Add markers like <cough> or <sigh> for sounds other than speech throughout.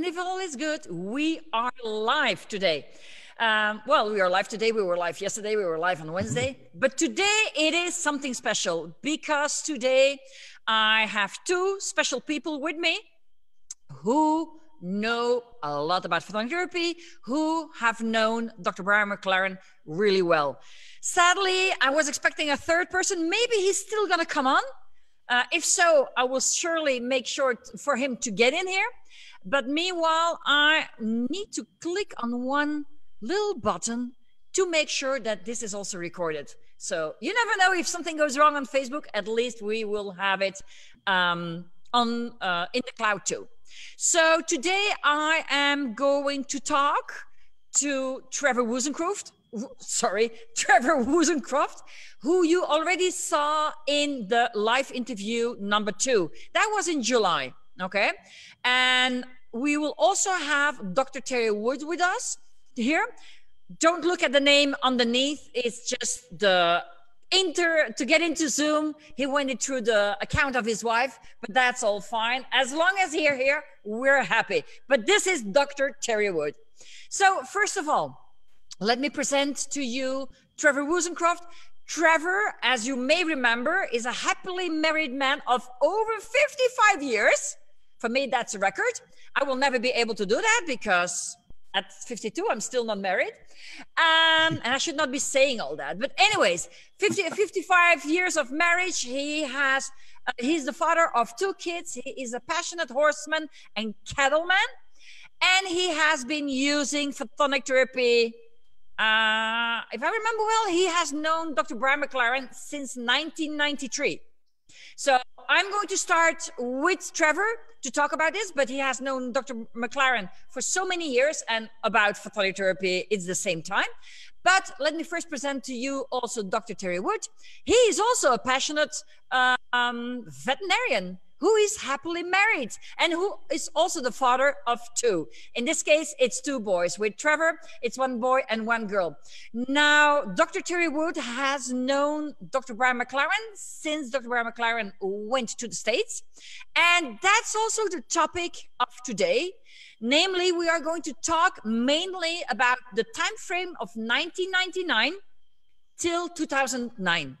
And if all is good, we are live today. Um, well, we are live today. We were live yesterday. We were live on Wednesday. But today it is something special because today I have two special people with me who know a lot about photonic therapy, who have known Dr. Brian McLaren really well. Sadly, I was expecting a third person. Maybe he's still going to come on. Uh, if so, I will surely make sure for him to get in here. But meanwhile, I need to click on one little button to make sure that this is also recorded. So you never know if something goes wrong on Facebook. At least we will have it um, on uh, in the cloud too. So today I am going to talk to Trevor Wozencroft. Sorry, <laughs> Trevor Wozencroft, who you already saw in the live interview number two. That was in July, okay? And we will also have Dr. Terry Wood with us here. Don't look at the name underneath, it's just the inter to get into Zoom. He went it through the account of his wife, but that's all fine. As long as he's here, we're happy. But this is Dr. Terry Wood. So, first of all, let me present to you Trevor Wozencroft. Trevor, as you may remember, is a happily married man of over 55 years. For me, that's a record. I will never be able to do that because at 52 i'm still not married. Um, and i should not be saying all that. But anyways 50 55 years of marriage he has uh, he's the father of two kids. He is a passionate horseman and cattleman. And he has been using photonic therapy. Uh, if i remember well he has known dr brian mclaren since 1993 so i'm going to start with trevor to talk about this, but he has known Dr. McLaren for so many years and about photonic therapy, it's the same time. But let me first present to you also Dr. Terry Wood. He is also a passionate uh, um, veterinarian who is happily married and who is also the father of two. In this case, it's two boys. With Trevor, it's one boy and one girl. Now, Dr. Terry Wood has known Dr. Brian McLaren since Dr. Brian McLaren went to the States. And that's also the topic of today. Namely, we are going to talk mainly about the time frame of 1999 till 2009.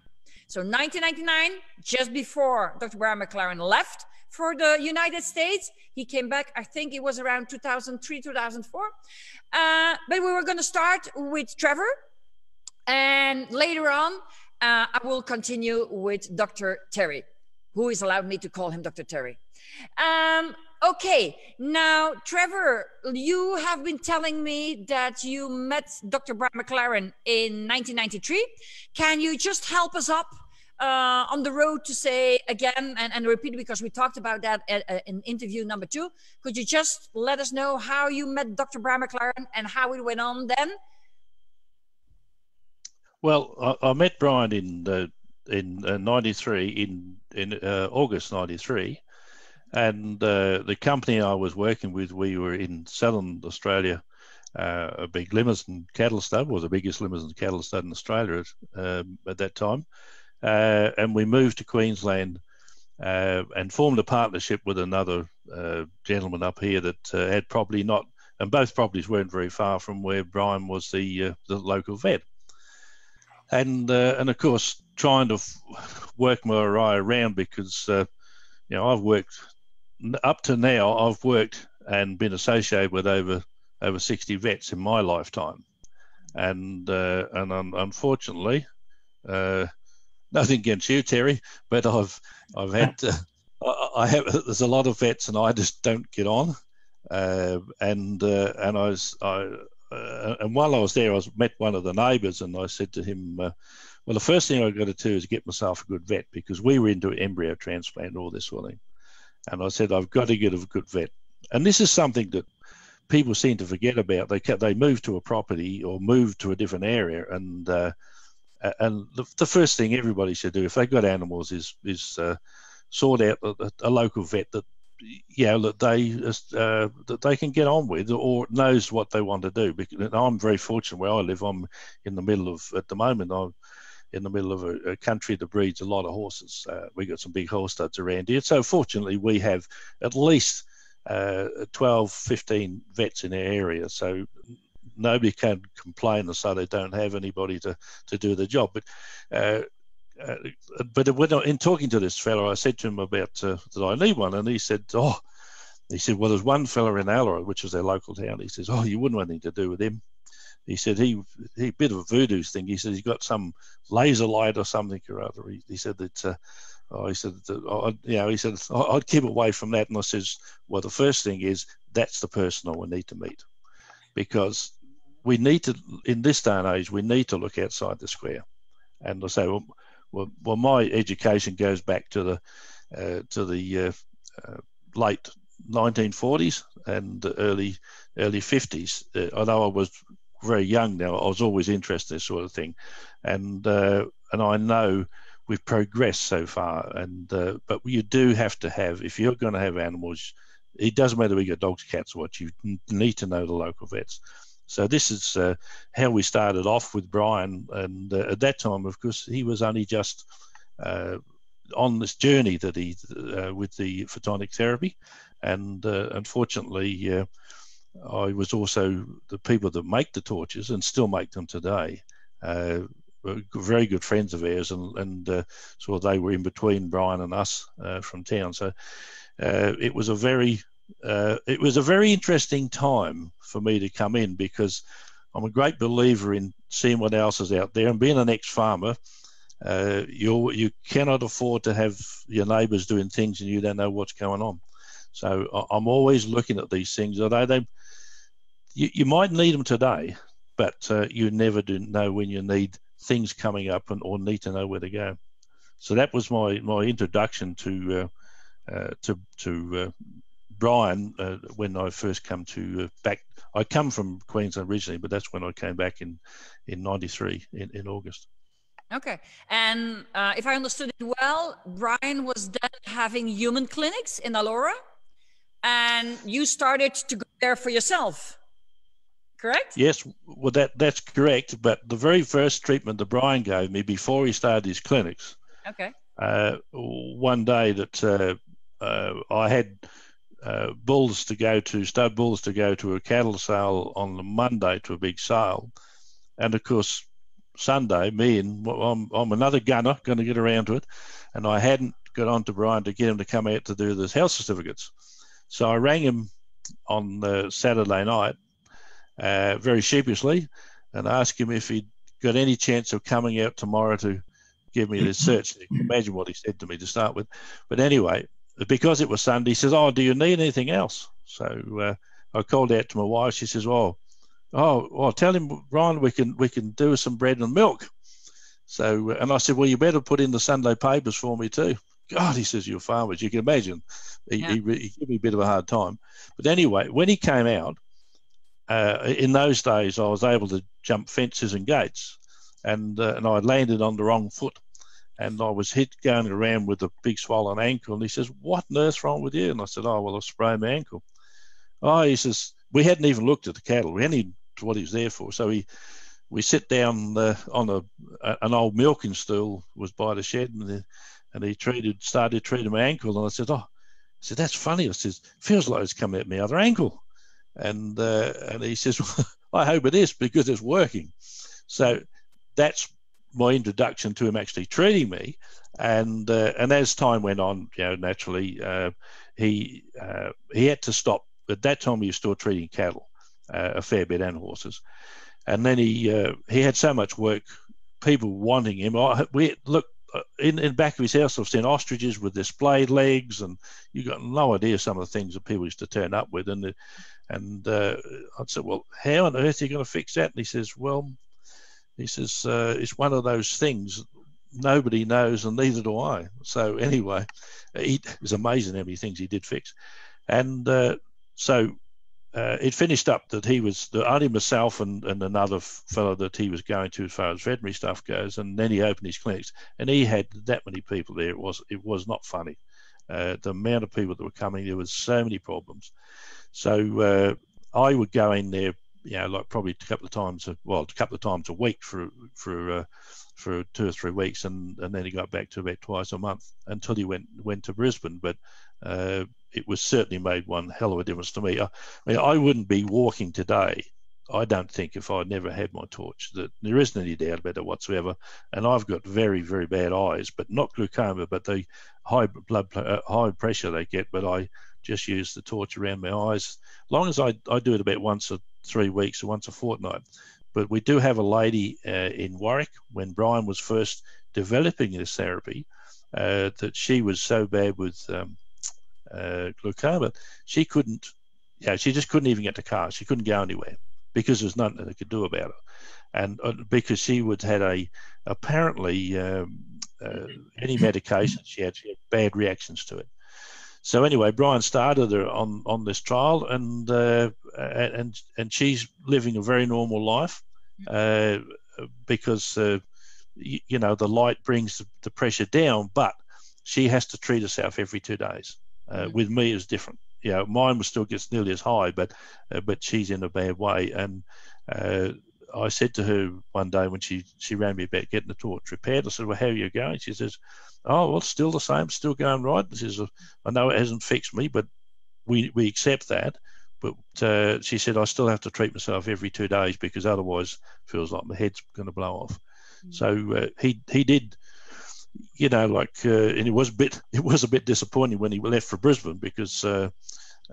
So 1999, just before Dr. Brian McLaren left for the United States, he came back, I think it was around 2003, 2004. Uh, but we were going to start with Trevor. And later on, uh, I will continue with Dr. Terry, who has allowed me to call him Dr. Terry. Um, okay, now, Trevor, you have been telling me that you met Dr. Brian McLaren in 1993. Can you just help us up uh, on the road to say again and, and repeat because we talked about that at, at, in interview number two. Could you just let us know how you met Dr. Brian McLaren and how it went on then? Well, I, I met Brian in uh, in '93 in in uh, August '93, and uh, the company I was working with, we were in Southern Australia. Uh, a big Limousin cattle stud was the biggest Limousin cattle stud in Australia um, at that time, uh, and we moved to Queensland uh, and formed a partnership with another uh, gentleman up here that uh, had probably not, and both properties weren't very far from where Brian was the uh, the local vet, and uh, and of course trying to work my way around because you know I've worked up to now I've worked and been associated with over over 60 vets in my lifetime, and and un- unfortunately nothing against you, Terry, but I've I've had to, <laughs> I have there's a lot of vets and I just don't get on, uh, and uh, and I was I uh, and while I was there, I was met one of the neighbours and I said to him, uh, well, the first thing I've got to do is get myself a good vet because we were into embryo transplant all this sort of thing, and I said I've got to get a good vet, and this is something that people seem to forget about. They they move to a property or move to a different area and uh, and the, the, first thing everybody should do if they've got animals is is uh, sort out a, a, local vet that you know that they uh, that they can get on with or knows what they want to do. Because I'm very fortunate where I live. I'm in the middle of at the moment. I'm in the middle of a, a country that breeds a lot of horses. Uh, we got some big horse studs around here. So fortunately, we have at least uh, 12, 15 vets in their area. So nobody can complain and say they don't have anybody to, to do the job. But uh, uh, but in talking to this fellow, I said to him about uh, that I need one, and he said, "Oh, he said, well, there's one fellow in Allora, which was their local town. He says, oh, you wouldn't want anything to do with him. He said he he bit of a voodoo thing. He said he's got some laser light or something or other. He, he said that." Uh, Oh, he said, oh, you know, he said, I'd keep away from that. And I says, well, the first thing is that's the person I would need to meet because we need to, in this day and age, we need to look outside the square. And I say, well, well, well my education goes back to the, uh, to the uh, uh, late 1940s and early, early 50s. Uh, although I was very young now, I was always interested in this sort of thing. And, uh, and I know, we've progressed so far, and uh, but you do have to have if you're going to have animals, it doesn't matter whether you got dogs, cats, or what. You need to know the local vets. So this is uh, how we started off with Brian, and uh, at that time, of course, he was only just uh, on this journey that he uh, with the photonic therapy, and uh, unfortunately. I was also the people that make the torches and still make them today very good friends of ours, and, and uh, so they were in between Brian and us uh, from town. So uh, it was a very uh, it was a very interesting time for me to come in because I'm a great believer in seeing what else is out there and being an ex-farmer. Uh, you you cannot afford to have your neighbours doing things and you don't know what's going on. So I'm always looking at these things. Although they, you, you might need them today, but uh, you never do know when you need things coming up and or need to know where to go. So that was my my introduction to uh, uh, to to uh, Brian uh, when I first come to uh, back. I come from Queensland originally, but that's when I came back in in '93 in, in August. Okay, and uh, if I understood it well, Brian was then having human clinics in Allora, and you started to go there for yourself correct? Yes, well that that's correct. But the very first treatment that Brian gave me before he started his clinics, okay, uh, one day that uh, uh, I had uh, bulls to go to, stud bulls to go to a cattle sale on the Monday to a big sale, and of course Sunday, me and I'm, I'm another gunner going to get around to it, and I hadn't got on to Brian to get him to come out to do the health certificates. So I rang him on the Saturday night uh, very sheepishly and asked him if he'd got any chance of coming out tomorrow to give me this search. You can imagine what he said to me to start with. But anyway, because it was Sunday, he says, "Oh, do you need anything else?" So uh, I called out to my wife. She says, "Well, oh, well, tell him, Ron, we can we can do some bread and milk." So, uh, and I said, "Well, you better put in the Sunday papers for me too." God, he says, "You're farmers." You can imagine. He, yeah. he, he gave me a bit of a hard time. But anyway, when he came out, uh, in those days, I was able to jump fences and gates, and uh, and I landed on the wrong foot, and I was hit going around with a big swollen ankle. And he says, "What earth's wrong with you?" And I said, "Oh well, I sprained my ankle." Oh, he says, "We hadn't even looked at the cattle. We hadn't what he was there for." So he we sit down uh, on a, a, an old milking stool was by the shed, and, the, and he treated started treating my ankle, and I said, "Oh." I said, that's funny. I says, feels like it's coming at my other ankle. And uh, and he says, <laughs> well, I hope it is because it's working. So that's my introduction to him actually treating me. And uh, and as time went on, you know, naturally, uh, he uh, he had to stop. At that time, he was still treating cattle uh, a fair bit and horses. And then he uh, he had so much work, people wanting him. I, we look uh, in in back of his house, I've seen ostriches with displayed legs, and you've got no idea some of the things that people used to turn up with. And and uh, I said, well, how on earth are you going to fix that? And he says, well, he says uh, it's one of those things nobody knows, and neither do I. So anyway, he, it was amazing how many things he did fix, and uh, so uh, it finished up that he was the, only myself and, and another fellow that he was going to as far as veterinary stuff goes, and then he opened his clinics, and he had that many people there. It was it was not funny. Uh, the amount of people that were coming, there was so many problems. So uh, I would go in there, you know, like probably a couple of times, well, a couple of times a week for for uh, for two or three weeks, and, and then he got back to about twice a month until he went went to Brisbane. But uh, it was certainly made one hell of a difference to me. I, I, mean, I wouldn't be walking today. I don't think if I never had my torch that there isn't any doubt about it whatsoever. And I've got very, very bad eyes, but not glaucoma, but the high blood, uh, high pressure they get. But I just use the torch around my eyes. Long as I, I do it about once a three weeks or once a fortnight. But we do have a lady uh, in Warwick when Brian was first developing this therapy uh, that she was so bad with um, uh, glaucoma, she couldn't, yeah, she just couldn't even get the car. She couldn't go anywhere because there's nothing they could do about it. And uh, because she would had a apparently um, uh, any medication she had, she had bad reactions to it. So anyway, Brian started her on on this trial, and uh, and and she's living a very normal life uh, because uh, you, you, know the light brings the pressure down, but she has to treat herself every two days. Uh. With me, it's different. You know, mine still gets nearly as high, but uh, but she's in a bad way. And uh, I said to her one day when she she ran me about getting the torch repaired, I said, "Well, how are you going?" She says, "Oh, well, still the same, still going right." This is, I know it hasn't fixed me, but we we accept that. But uh, she said I still have to treat myself every two days because otherwise, feels like my head's going to blow off. Mm-hmm. So uh, he he did you know, like, uh, and it was a bit, <laughs> it was a bit disappointing when he left for Brisbane because uh,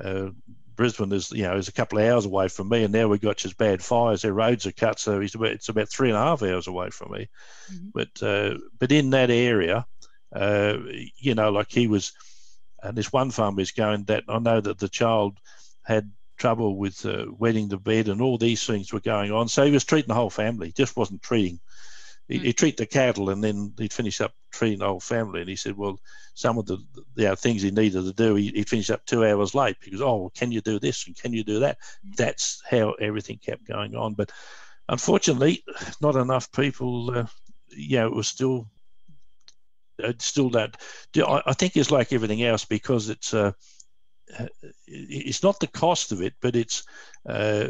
uh, Brisbane is, you know, is a couple of hours away from me, and now we've got just bad fires. Their roads are cut, so it's about, it's about three and a half hours away from me. Mm-hmm. But uh, but in that area, uh, you know, like he was, and this one farmer is going that I know that the child had trouble with uh, wetting the bed and all these things were going on. So he was treating the whole family, just wasn't treating he, he'd treat the cattle and then he'd finish up treating the whole family. And he said, well, some of the you know, things he needed to do, he, would finish up two hours late because, oh, well, can you do this and can you do that? That's how everything kept going on. But unfortunately, not enough people, uh, you know, it was still uh, still that. I think it's like everything else because it's uh, it's not the cost of it, but it's uh,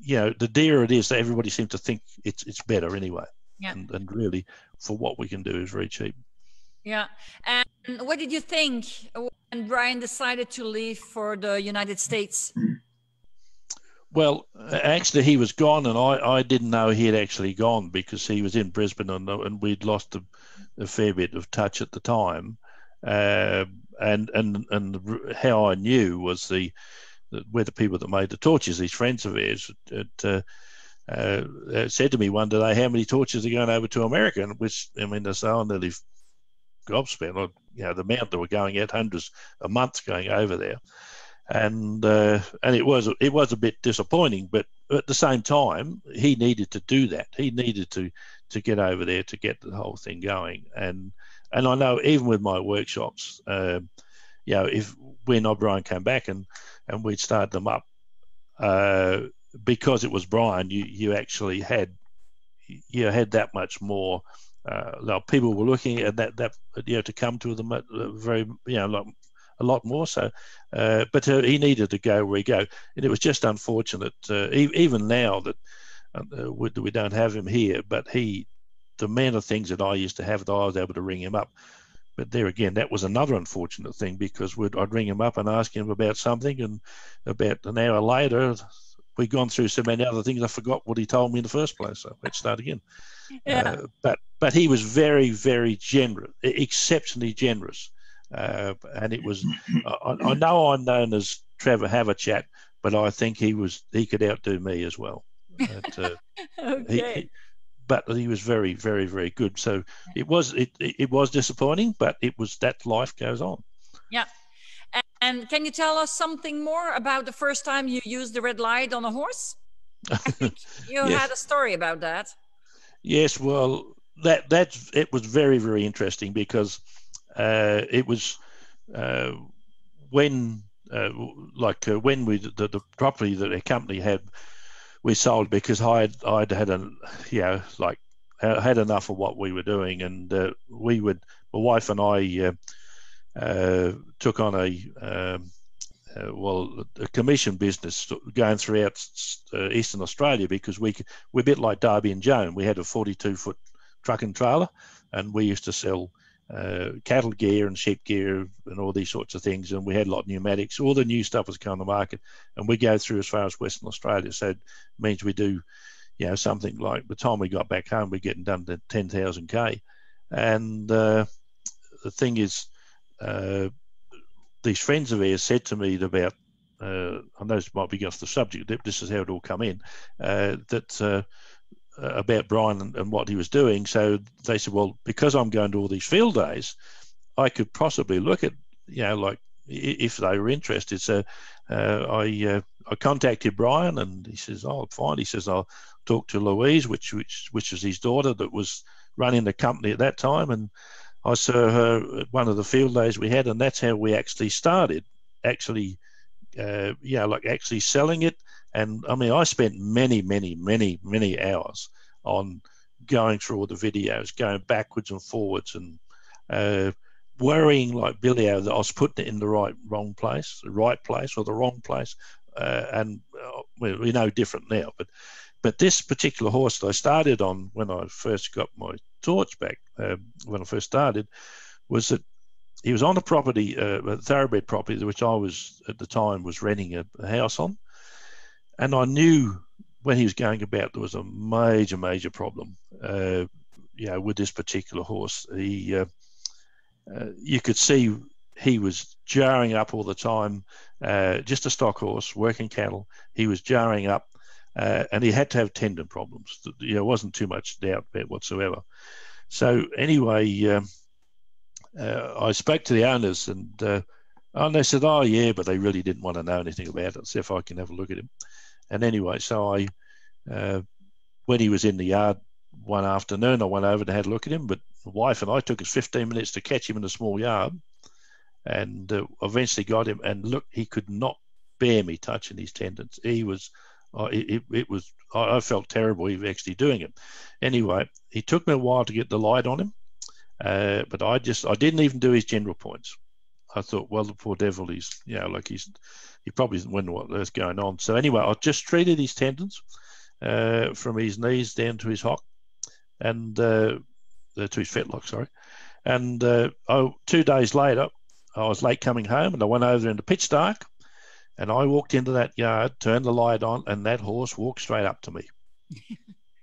you know the dearer it is, everybody seems to think it's it's better anyway yeah. and, and really for what we can do is very cheap. Yeah. And what did you think when brian decided to leave for the united states? Well actually he was gone and i, I didn't know he had actually gone because he was in brisbane and, and we'd lost a, a fair bit of touch at the time. Uh, and and and how i knew was the, where the people that made the torches these friends of at, uh, uh, uh, said to me one day, "How many torches are going over to America?" And which I mean, they say, "Oh, nearly gobsmacked." Or, you know, the amount that were going out, hundreds a month going over there, and uh, and it was it was a bit disappointing. But at the same time, he needed to do that. He needed to to get over there to get the whole thing going. And and I know even with my workshops, uh, you know, if when O'Brien came back and and we'd start them up. Uh, because it was Brian, you you actually had you had that much more. Uh, people were looking at that that you know to come to them at very you know a lot more so. Uh, but uh, he needed to go where he go, and it was just unfortunate. Uh, even now that uh, we, we don't have him here, but he the amount of things that I used to have that I was able to ring him up. But there again, that was another unfortunate thing because I'd ring him up and ask him about something, and about an hour later, we'd gone through so many other things, I forgot what he told me in the first place. So let's start again. Yeah. Uh, but but he was very very generous, exceptionally generous, uh, and it was. I, I, know I'm known as Trevor Have a Chat, but I think he was he could outdo me as well. But, uh, <laughs> okay. He, he, but he was very very very good. So it was it it was disappointing, but it was that life goes on. Yeah. And can you tell us something more about the first time you used the red light on a horse? I <laughs> think you yes. had a story about that. Yes, well, that that it was very very interesting because uh, it was uh, when uh, like uh, when we the, the property that a company had we sold because I had I'd had a you know like had enough of what we were doing and uh, we would my wife and I uh, took on a um, uh, well a commission business going throughout uh, Eastern Australia because we we're a bit like Darby and Joan. We had a 42 foot truck and trailer, and we used to sell uh, cattle gear and sheep gear and all these sorts of things. And we had a lot of pneumatics. All the new stuff was coming to market, and we go through as far as Western Australia. So it means we do, you know, something like the time we got back home, we're getting done to 10,000 k. And uh, the thing is, these friends of ours said to me about. Uh, I know this might be off the subject. This is how it all come in. Uh, that uh, about Brian and, and, what he was doing. So they said, well, because I'm going to all these field days, I could possibly look at, you know, like if they were interested. So uh, I uh, I contacted Brian, and he says, "Oh, fine." He says, "I'll talk to Louise, which which which is his daughter that was running the company at that time." And I saw her at one of the field days we had, and that's how we actually started. Actually, uh, yeah, like actually selling it and I mean, I spent many, many, many, many hours on going through all the videos, going backwards and forwards, and uh, worrying like Billy that I was putting it in the right, wrong place, the right place, or the wrong place. Uh, and uh, we know different now, but but this particular horse that I started on when I first got my torch back, uh, when I first started, was that he was on a property, uh, a thoroughbred property, which I was at the time was renting a, a house on and I knew when he was going about there was a major, major problem, uh, you know, with this particular horse. He, uh, uh, you could see he was jarring up all the time. Uh, just a stock horse, working cattle. He was jarring up, uh, and he had to have tendon problems. You know, wasn't too much doubt about whatsoever. So anyway, um, uh, I spoke to the owners and. and they said, "Oh yeah," but they really didn't want to know anything about it. See if I can have a look at him. And anyway, so I, uh, when he was in the yard one afternoon, I went over to have a look at him. But the wife and I took us 15 minutes to catch him in a small yard, and uh, eventually got him. And look, he could not bear me touching his tendons. He was, uh, it, it, was, I, I felt terrible actually doing it. Anyway, he took me a while to get the light on him, uh, but I just, I didn't even do his general points. I thought, well, the poor devil, he's, you know, like he's he probably doesn't wonder what was going on. So anyway, I just treated his tendons uh, from his knees down to his hock and uh, to his fetlock, sorry. And uh, oh, two days later, I was late coming home and I went over into pitch dark and I walked into that yard, turned the light on, and that horse walked straight up to me. <laughs>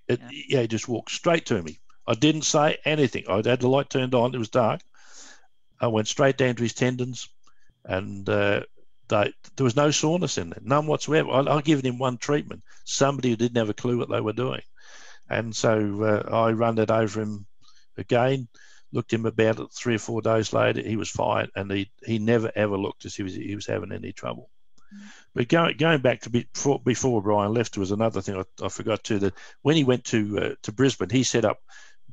It, yeah. yeah, he just walked straight to me. I didn't say anything. I had the light turned on. It was dark. I went straight down to his tendons, and uh, they, there was no soreness in there, none whatsoever. I, I given him one treatment, somebody who didn't have a clue what they were doing. And so uh, I run it over him again, looked him about it three or four days later. He was fine, and he, he never ever looked as if he was, he was having any trouble. But going, going back to before, before Brian left was another thing I, I forgot too. That when he went to uh, to Brisbane, he set up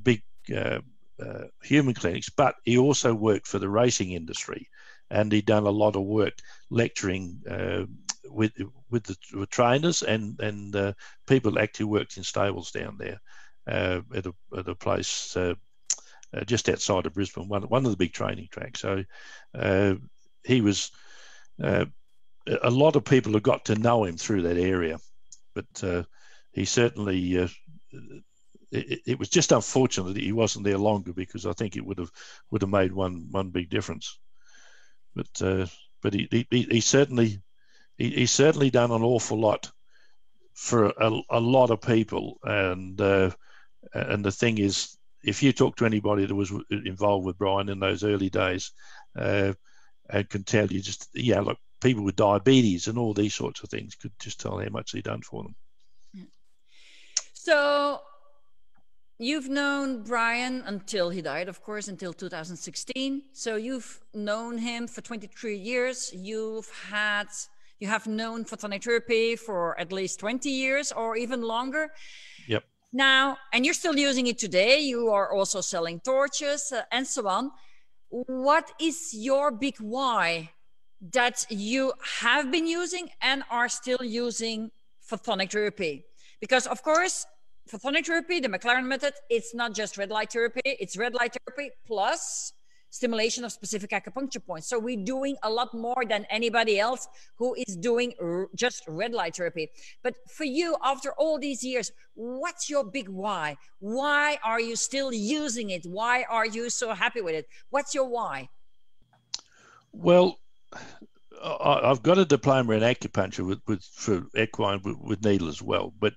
big uh, uh, human clinics, but he also worked for the racing industry and he'd done a lot of work lecturing uh, with with the with trainers and and uh, people that actually worked in stables down there uh, at, a, at a place uh, uh, just outside of Brisbane, one one of the big training tracks. So uh, he was. A lot of people have got to know him through that area, but he certainly it, it, was just unfortunate that he wasn't there longer because I think it would have would have made one one big difference. But uh, but he, he, he certainly he, he's certainly done an awful lot for a, a lot of people. And uh, and the thing is if you talk to anybody that was involved with Brian in those early days uh, and can tell you just yeah look people with diabetes and all these sorts of things could just tell how much he done for them so You've known Brian until he died, of course, until 2016. So you've known him for 23 years. You've had, you have known photonic for at least 20 years or even longer. Yep. Now, and you're still using it today. You are also selling torches uh, and so on. What is your big why that you have been using and are still using photonic therapy? Because, of course, photonic therapy, the McLaren method, it's not just red light therapy, it's red light therapy plus stimulation of specific acupuncture points. So we're doing a lot more than anybody else who is doing just red light therapy. But for you, after all these years, what's your big why? Why are you still using it? Why are you so happy with it? What's your why? Well, I've got a diploma in acupuncture with, with for equine with, with needle as well, but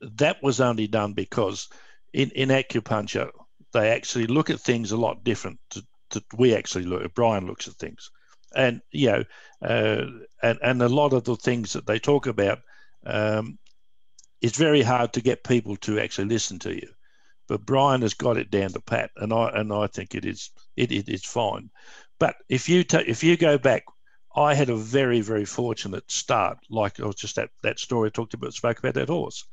that was only done because in, in acupuncture they actually look at things a lot different to, to we actually look. Brian looks at things, and you know, uh, and and a lot of the things that they talk about, um, it's very hard to get people to actually listen to you. But Brian has got it down to pat, and I and I think it is it, it is fine. But if you if you go back, I had a very very fortunate start. Like I was just that that story I talked about spoke about that horse,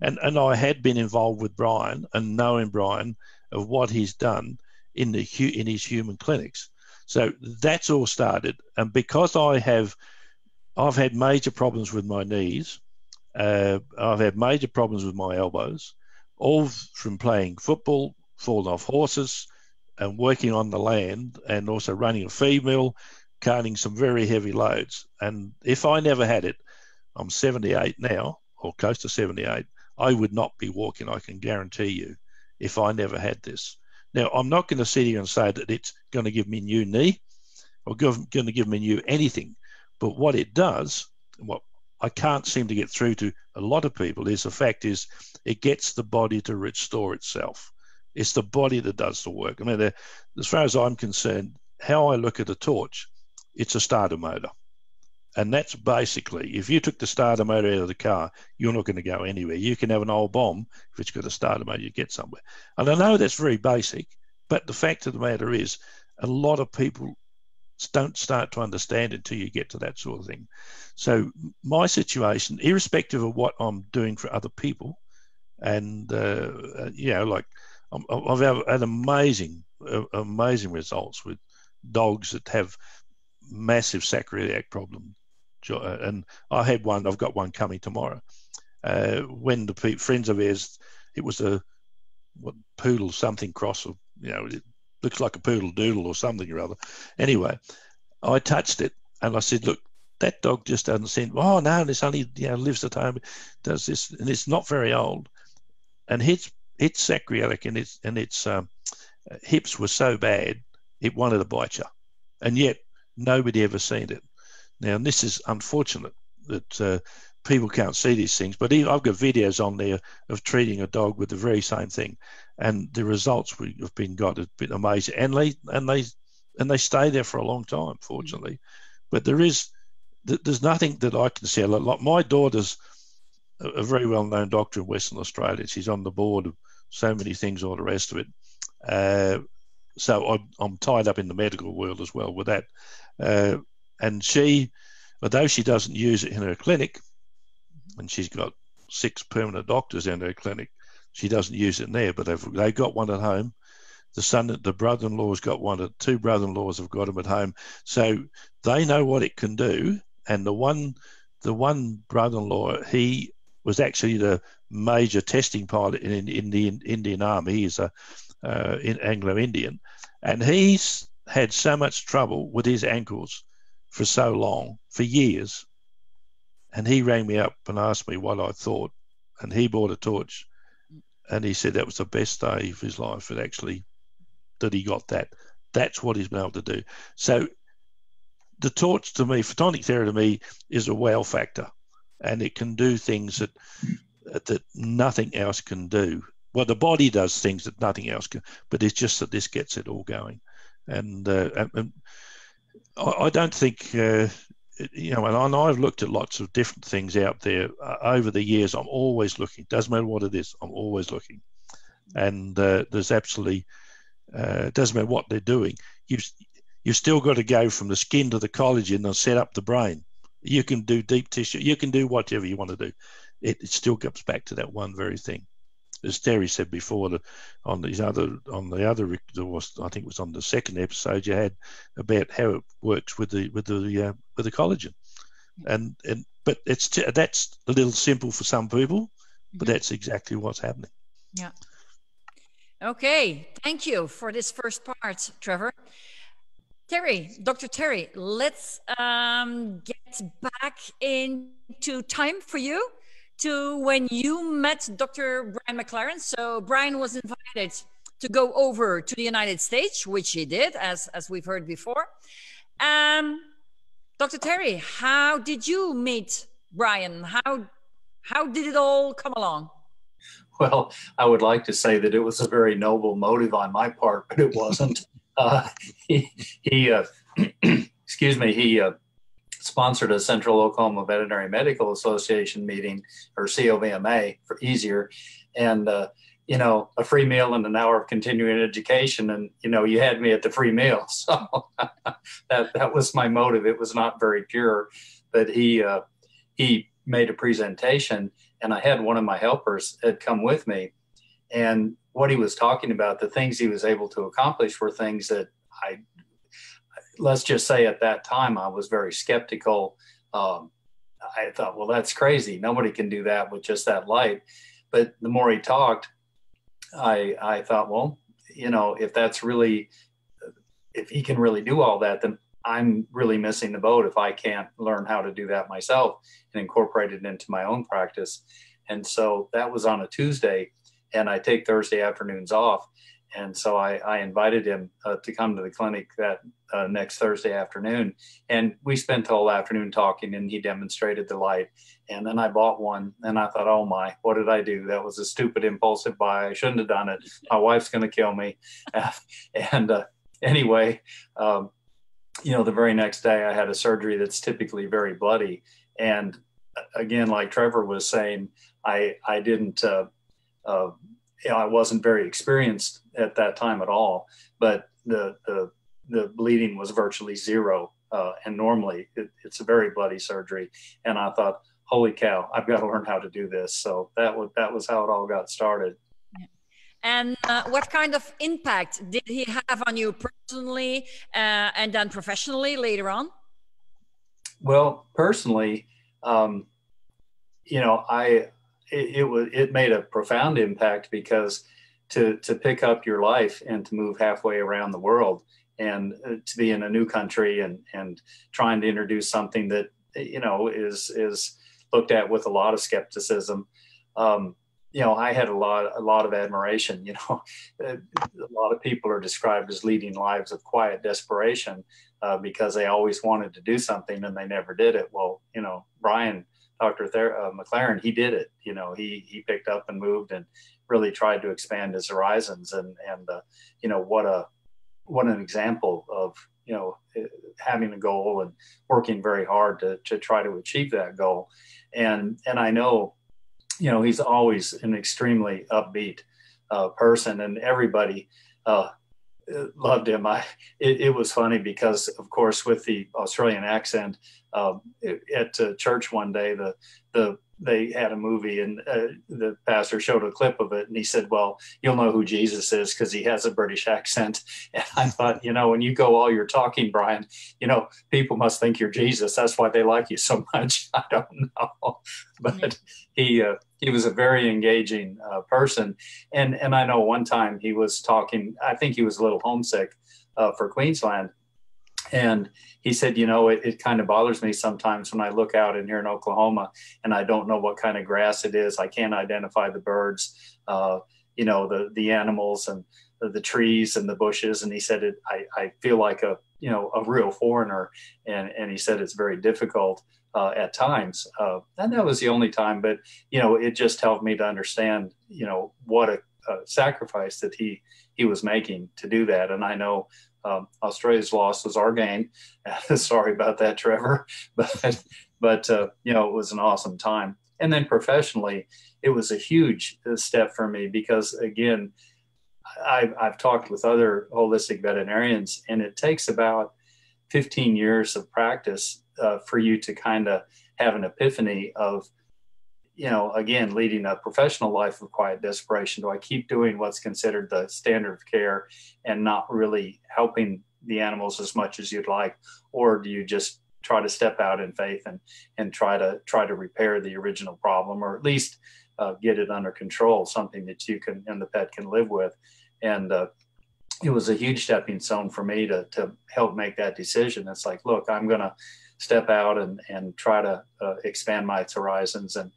and and I had been involved with Brian and knowing Brian of what he's done in the in his human clinics. So that's all started, and because I have I've had major problems with my knees. Uh, I've had major problems with my elbows, all from playing football, falling off horses, and working on the land and also running a feed mill, carting some very heavy loads. And if I never had it, I'm 78 now, or close to 78, I would not be walking, I can guarantee you, if I never had this. Now, I'm not going to sit here and say that it's going to give me new knee or going to give me new anything. But what it does, what I can't seem to get through to a lot of people is the fact is it gets the body to restore itself. It's the body that does the work. I mean, as far as I'm concerned, how I look at a torch, it's a starter motor. And that's basically, if you took the starter motor out of the car, you're not going to go anywhere. You can have an old bomb. If it's got a starter motor, you get somewhere. And I know that's very basic, but the fact of the matter is, a lot of people don't start to understand until you get to that sort of thing. So my situation, irrespective of what I'm doing for other people, and uh, you know, like I've had amazing, amazing results with dogs that have massive sacroiliac problem, and I had one. I've got one coming tomorrow. Uh, when the pe- friends of ours, it was a what poodle something cross, or you know, it looks like a poodle doodle or something or other. Anyway, I touched it and I said, look, that dog just doesn't seem. Oh no, this only you know lives at home, does this, and it's not very old, and its its sacroiliac and its and its um, hips were so bad it wanted to bite you, and yet nobody ever seen it. Now this is unfortunate that uh, people can't see these things, but I've got videos on there of treating a dog with the very same thing, and the results we have been got have been amazing, and they and they and they stay there for a long time, fortunately. But there is there's nothing that I can see. Like my daughter's a very well-known doctor in Western Australia. She's on the board of so many things, all the rest of it. Uh, so I'm, I'm, tied up in the medical world as well with that. Uh, and she, although she doesn't use it in her clinic, and she's got six permanent doctors in her clinic, she doesn't use it there. But they've they've got one at home. The son, the brother-in-law's got one. Two brother-in-laws have got them at home, so they know what it can do. And the one, the one brother-in-law, he was actually the major testing pilot in, in the Indian Army. He's a uh, Anglo-Indian, and he's had so much trouble with his ankles for so long, for years. And he rang me up and asked me what I thought, and he bought a torch, and he said that was the best day of his life. That actually that he got that. That's what he's been able to do. So the torch to me, photonic therapy to me, is a wow factor and it can do things that that nothing else can do. Well, the body does things that nothing else can, but it's just that this gets it all going. And, uh, and I, don't think, uh, you know, and I've looked at lots of different things out there uh, over the years. I'm always looking. Doesn't matter what it is. I'm always looking. And uh, there's absolutely, uh, doesn't matter what they're doing. You've you've still got to go from the skin to the collagen and set up the brain. You can do deep tissue. You can do whatever you want to do. It, it still comes back to that one very thing. As Terry said before, the, on these other on the other was I think it was on the second episode you had about how it works with the with the uh, with the collagen, and and but it's that's a little simple for some people, but mm-hmm. that's exactly what's happening. Yeah. Okay, thank you for this first part, Trevor. Terry, Dr. Terry, let's um, get back into time for you to when you met Dr. Brian McLaren. So Brian was invited to go over to the United States, which he did, as as we've heard before. Um, Dr. Terry, how did you meet Brian? How how did it all come along? Well, I would like to say that it was a very noble motive on my part, but it wasn't. <laughs> uh, he, he uh, <clears throat> excuse me, he uh, sponsored a Central Oklahoma Veterinary Medical Association meeting, or COVMA for easier, and uh, you know, a free meal and an hour of continuing education, and you know, you had me at the free meal, <laughs> so that that was my motive. It was not very pure, but he uh, he made a presentation, and I had one of my helpers had come with me, and what he was talking about, the things he was able to accomplish were things that I, let's just say at that time, I was very skeptical. Um, I thought, well, that's crazy. Nobody can do that with just that light. But the more he talked, I I thought, well, you know, if that's really, if he can really do all that, then I'm really missing the boat if I can't learn how to do that myself and incorporate it into my own practice. And so that was on a Tuesday and I take Thursday afternoons off. And so I, I invited him uh, to come to the clinic that uh, next Thursday afternoon. And we spent the whole afternoon talking, and he demonstrated the light. And then I bought one, and I thought, oh my, what did I do? That was a stupid, impulsive buy. I shouldn't have done it. My wife's going to kill me. <laughs> and uh, anyway, um, you know, the very next day I had a surgery that's typically very bloody. And uh, again, like Trevor was saying, I, I didn't uh, uh, you know, I wasn't very experienced at that time at all, but the the, the bleeding was virtually zero. Uh, and normally it, it's a very bloody surgery. And I thought, holy cow, I've got to learn how to do this. So that was that was how it all got started. And uh, what kind of impact did he have on you personally uh, and then professionally later on? Well, personally, um, you know, I it, it was it made a profound impact because to to pick up your life and to move halfway around the world and uh, to be in a new country and and trying to introduce something that you know is is looked at with a lot of skepticism um, you know i had a lot a lot of admiration you know <laughs> a lot of people are described as leading lives of quiet desperation uh, because they always wanted to do something and they never did it. Well you know brian Dr. Ther- uh, McLaren, he did it. You know, he he picked up and moved and really tried to expand his horizons. And and uh, you know what a what an example of you know having a goal and working very hard to to try to achieve that goal. And and I know, you know, he's always an extremely upbeat uh, person, and everybody. Uh, loved him. I it, it, was funny because, of course, with the Australian accent, um, at uh, church one day, the the they had a movie and uh, the pastor showed a clip of it and he said, "Well, you'll know who Jesus is because he has a British <laughs> accent." And I thought, you know, when you go all you're talking, Brian, you know, people must think you're Jesus. That's why they like you so <laughs> much. I don't know, <laughs> but he uh, he was a very engaging uh, person. And and I know one time he was talking. I think he was a little homesick uh, for Queensland, and he said, you know, it, it kind of bothers me sometimes when I look out in here in Oklahoma and I don't know what kind of grass it is. I can't identify the birds, uh, you know, the the animals and the, trees and the bushes. And he said, it, I I feel like a you know a real foreigner. And and he said it's very difficult uh, at times. Uh, and that was the only time, but you know, it just helped me to understand, you know, what a, a sacrifice that he he was making to do that. And I know um, Australia's loss was our gain. <laughs> Sorry about that, Trevor, <laughs> but but uh, you know, it was an awesome time. And then professionally, it was a huge uh, step for me because again. I've, I've talked with other holistic veterinarians, and it takes about 15 years of practice uh, for you to kind of have an epiphany of you know again leading a professional life of quiet desperation. Do i keep doing what's considered the standard of care and not really helping the animals as much as you'd like? Or do you just try to step out in faith and and try to try to repair the original problem or at least uh, get it under control something that you can and the pet can live with? And uh, it was a huge stepping stone for me to to help make that decision. It's like, look, I'm going to step out and and try to uh, expand my horizons and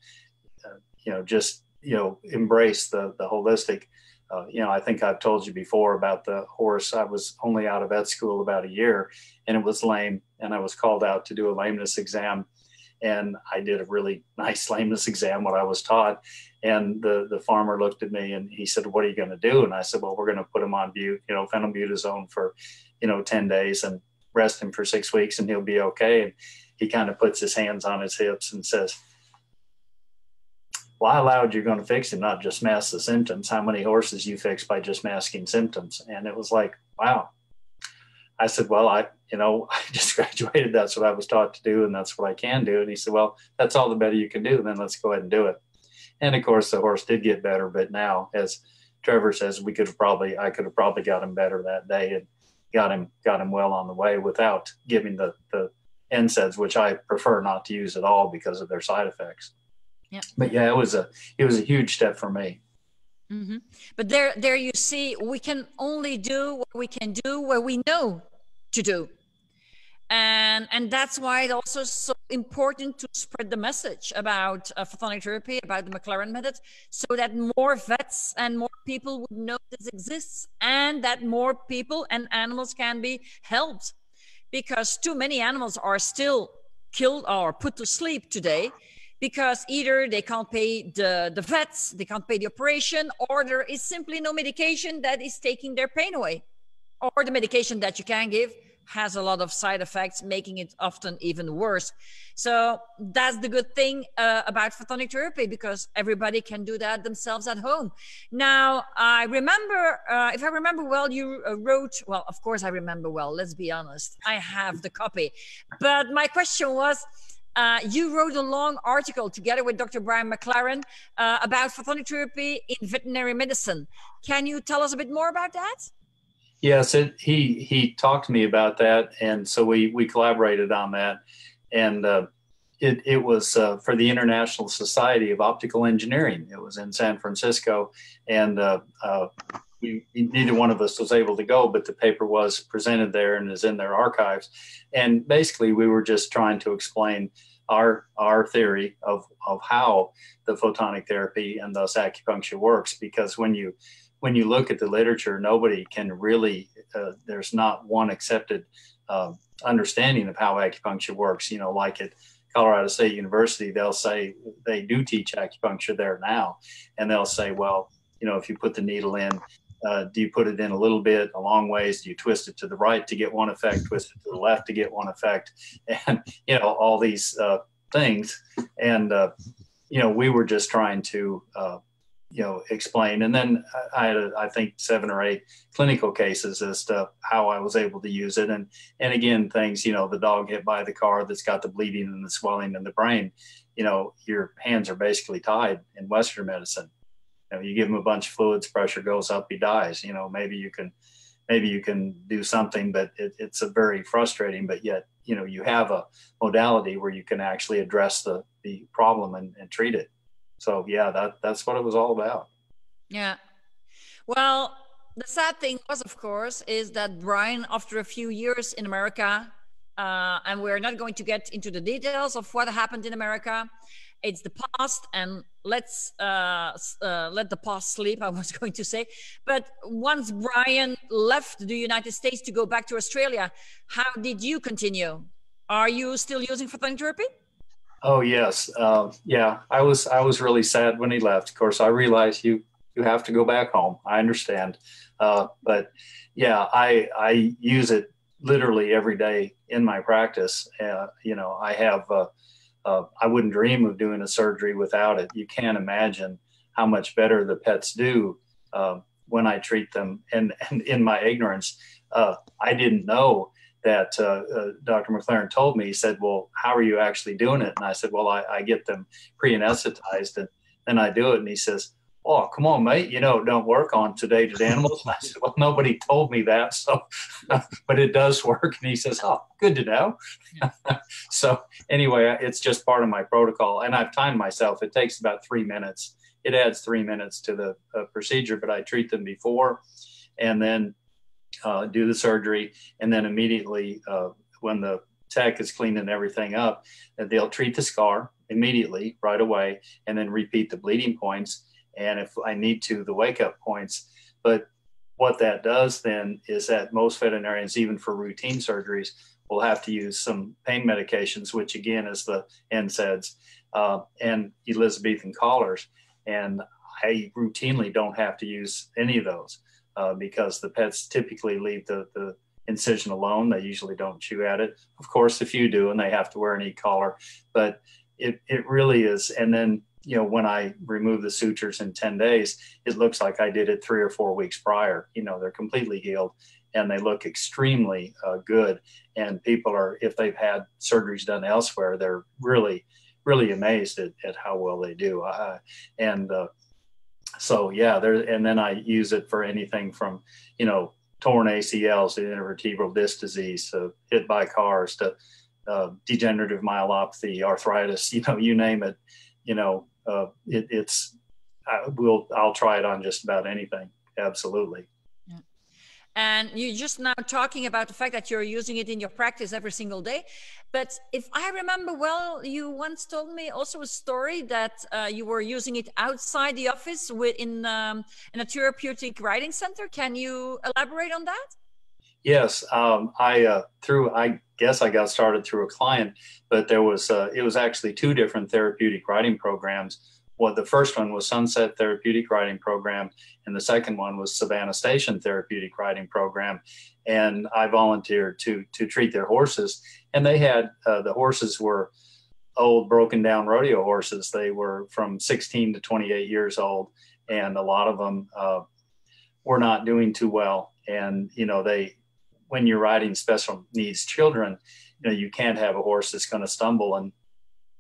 uh, you know just you know embrace the the holistic. Uh, you know, I think I've told you before about the horse. I was only out of vet school about a year, and it was lame, and I was called out to do a lameness exam and I did a really nice lameness exam, what I was taught. And the, the farmer looked at me and he said, what are you going to do? And I said, well, we're going to put him on but, you know, phenylbutazone for, you know, 10 days and rest him for six weeks and he'll be okay. And he kind of puts his hands on his hips and says, well, I allowed you're going to fix him, not just mask the symptoms. How many horses you fix by just masking symptoms? And it was like, wow. I said, well, I, you know, <laughs> I just graduated. That's what I was taught to do, and that's what I can do. And he said, well, that's all the better you can do. Then let's go ahead and do it. And of course, the horse did get better, but now, as Trevor says, we could have probably, I could have probably got him better that day and got him, got him well on the way without giving the the NSAIDs, which I prefer not to use at all because of their side effects. Yeah. But yeah, it was a it was a huge step for me. Mm-hmm. But there, there you see, we can only do what we can do what we know to do and and that's why it's also so important to spread the message about uh, photonic therapy about the mclaren method so that more vets and more people would know this exists and that more people and animals can be helped because too many animals are still killed or put to sleep today because either they can't pay the, the vets, they can't pay the operation, or there is simply no medication that is taking their pain away. Or the medication that you can give has a lot of side effects, making it often even worse. So that's the good thing uh, about photonic therapy because everybody can do that themselves at home. Now, I remember, uh, if I remember well, you uh, wrote, well, of course I remember well, let's be honest. I have the copy. But my question was, uh, you wrote a long article together with Dr. Brian McLaren uh, about photonic therapy in veterinary medicine. Can you tell us a bit more about that? Yes, he he talked to me about that, and so we we collaborated on that, and uh, it it was uh, for the International Society of Optical Engineering. It was in San Francisco, and uh, uh, we neither one of us was able to go, but the paper was presented there and is in their archives, and basically we were just trying to explain our our theory of of how the photonic therapy and thus acupuncture works because when you when you look at the literature, nobody can really, uh, there's not one accepted uh, understanding of how acupuncture works. You know, like at Colorado State University, they'll say they do teach acupuncture there now, and they'll say, well, you know, if you put the needle in, uh, do you put it in a little bit, a long ways? Do you twist it to the right to get one effect, twist it to the left to get one effect, <laughs> and you know all these uh, things. And uh, you know, we were just trying to uh, you know explain and then i had i think seven or eight clinical cases as to how i was able to use it. And and again things you know the dog hit by the car that's got the bleeding and the swelling in the brain you know your hands are basically tied in western medicine. You know you give him a bunch of fluids pressure goes up he dies you know maybe you can maybe you can do something but it, it's a very frustrating but yet you know you have a modality where you can actually address the the problem and, and treat it so yeah, that that's what it was all about. Yeah. Well, the sad thing was, of course, is that Brian, after a few years in America, uh, and we're not going to get into the details of what happened in America. It's the past, and let's uh, uh, let the past sleep. <laughs> I was going to say, but once Brian left the United States to go back to Australia, how did you continue? Are you still using photonic therapy? Oh yes, uh, yeah. I was I was really sad when he left. Of course, I realized you you have to go back home. I understand, uh, but yeah, I I use it literally every day in my practice. Uh, you know, I have. Uh, uh, I wouldn't dream of doing a surgery without it. You can't imagine how much better the pets do uh, when I treat them. And, and in my ignorance, I didn't know that uh, uh, Dr. McLaren told me. He said, "Well, how are you actually doing it?" And I said, "Well, I, I get them pre-anesthetized, and then I do it." And he says, "Oh, come on, mate! You know, don't work on sedated animals." And <laughs> I said, "Well, nobody told me that, so, <laughs> but it does work." And he says, "Oh, good to know." <laughs> so anyway, it's just part of my protocol, and I've timed myself. It takes about three minutes. It adds three minutes to the uh, procedure, but I treat them before, and then uh, do the surgery, and then immediately uh, when the tech is cleaning everything up, they'll treat the scar immediately, right away, and then repeat the bleeding points. And if I need to, the wake up points. But what that does then is that most veterinarians, even for routine surgeries, will have to use some pain medications, which again is the NSAIDs uh, and Elizabethan collars. And I routinely don't have to use any of those uh, because the pets typically leave the, the incision alone. They usually don't chew at it. Of course, if you do, and they have to wear an e-collar, but it, it really is. And then, you know, when I remove the sutures in 10 days, it looks like I did it three or four weeks prior. You know, they're completely healed and they look extremely uh, good. And people are, if they've had surgeries done elsewhere, they're really, really amazed at, at how well they do. Uh, and uh, so, yeah, there. And then I use it for anything from, you know, torn ACLs to intervertebral disc disease, to hit by cars, to uh, degenerative myelopathy, arthritis. <laughs> You know, you name it. You know, uh, it, it's. I will. I'll try it on just about anything. Absolutely. And you're just now talking about the fact that you're using it in your practice every single day. But if I remember well, you once told me also a story that uh, you were using it outside the office within um, in a therapeutic riding center. Can you elaborate on that? Yes, um, I uh, through I guess I got started through a client, but there was uh, it was actually two different therapeutic riding programs well, the first one was Sunset Therapeutic Riding Program, and the second one was Savannah Station Therapeutic Riding Program. And I volunteered to to treat their horses, and they had uh, the horses were old, broken down rodeo horses. They were from 16 to 28 years old, and a lot of them uh, were not doing too well. And you know, they when you're riding special needs children, you know, you can't have a horse that's going to stumble and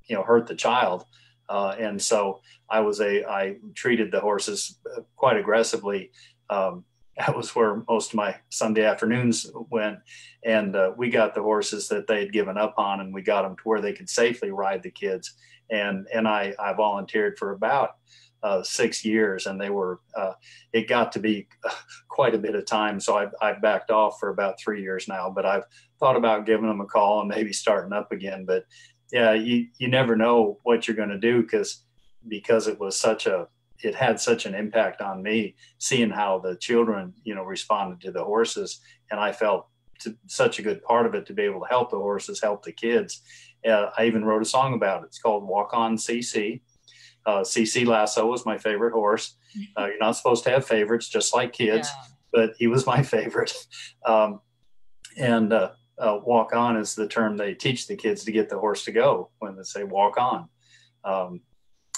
you know hurt the child uh, and so I was a I treated the horses uh, quite aggressively. Um, <laughs> that was where most of my Sunday afternoons went, and uh, we got the horses that they had given up on, and we got them to where they could safely ride the kids. And and I I volunteered for about uh, six years, and they were uh, it got to be <laughs> quite a bit of time. So I've I've backed off for about three years now, but I've thought about giving them a call and maybe starting up again. But yeah, you you never know what you're going to do because because it was such a it had such an impact on me seeing how the children you know responded to the horses. And i felt to, such a good part of it to be able to help the horses help the kids. Uh, i even wrote a song about it. It's called walk on cc uh, cc lasso was my favorite horse. <laughs> Uh, you're not supposed to have favorites just like kids. Yeah. but he was my <laughs> favorite. Um, and uh, uh, walk on is the term they teach the kids to get the horse to go when they say walk on. Um,